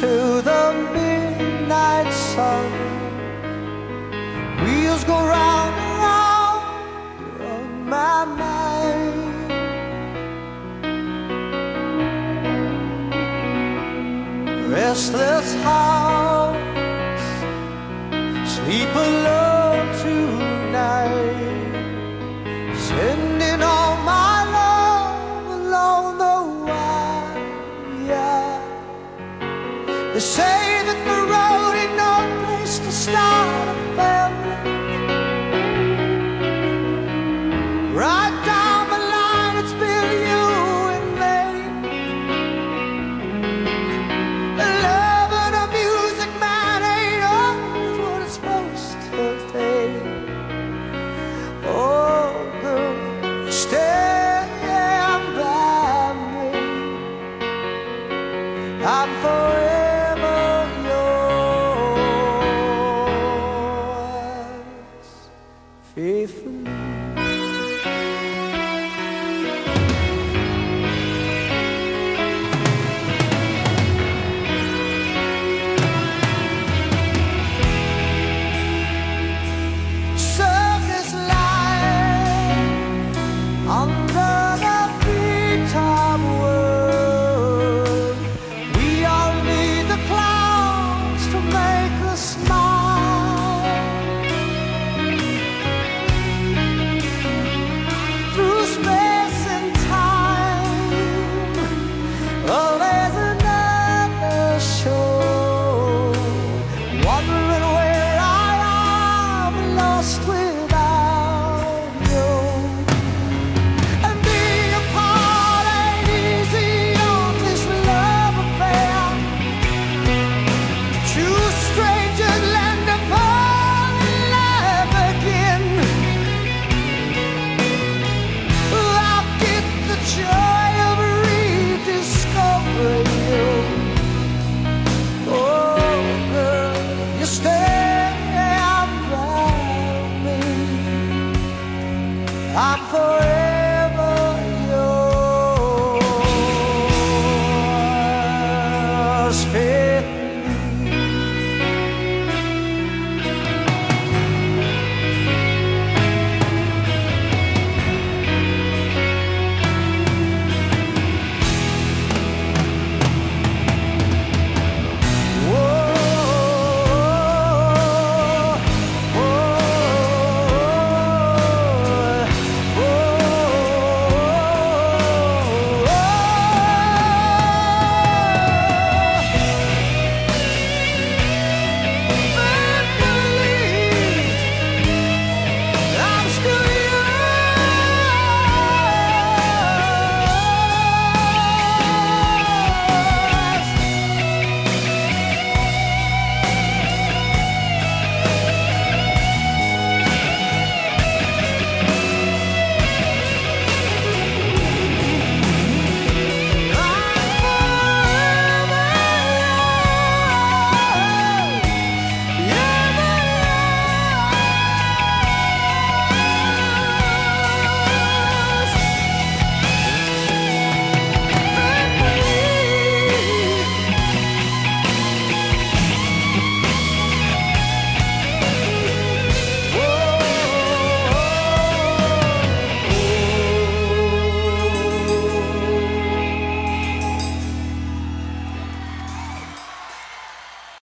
to the midnight sun. Wheels go round and round of my mind. Restless hearts, sleep alone. faithfulness.